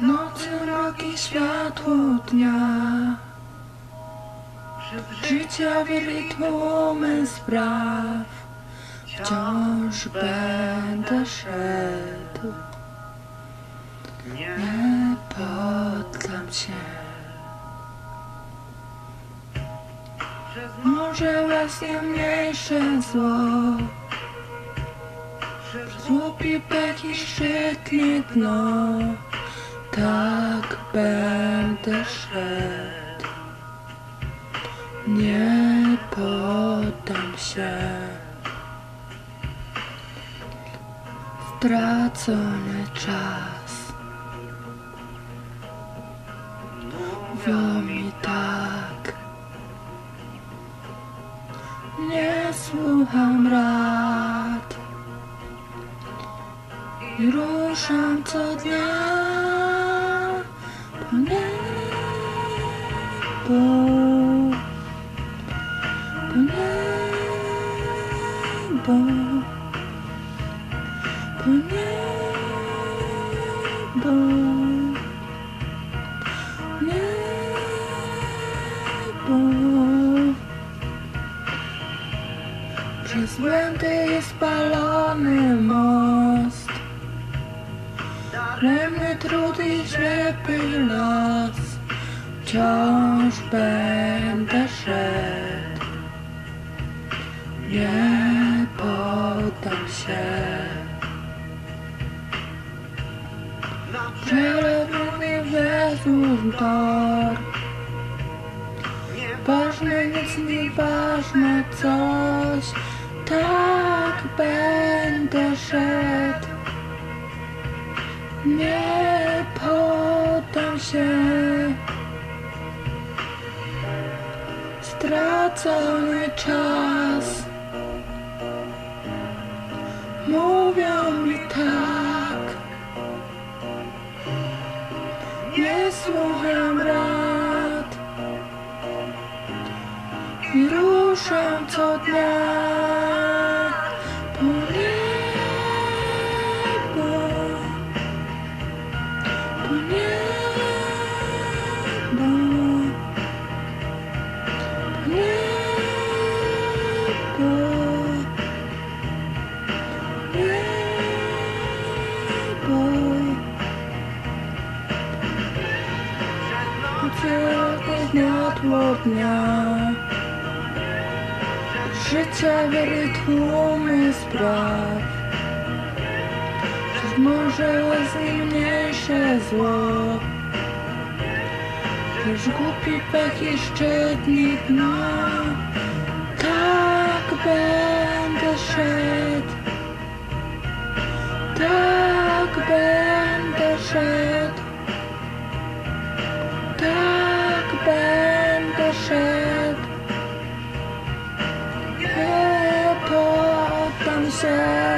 Nocy mroki światło dnia. Życia wieli tłumy spraw. Wciąż będę szedł. Nie poddam się. Może właśnie mniejsze zło. Złupi pek i szczytnie dno Tak będę szedł. Nie poddam się. Stracony czas. Mówią mi tak. Nie słucham rad. I ruszam co dnia Przez błędy jest spalony most Daremny trud i ślepy los. Wciąż będę szedł. Nie poddam się. Przelewny wezmów tor. Ważne nic nie ważne coś. Tak będę szedł Nie poddam się. Stracony czas. Mówią mi tak. Nie słucham rad. I ruszam co dnia Світло дня, життя вірить у справ. Może łzy mniejsze zło. Lecz głupi pech i szczytni dno. Tak będę szedł. Tak będę szedł. Tak będę szedł. Nie poddam się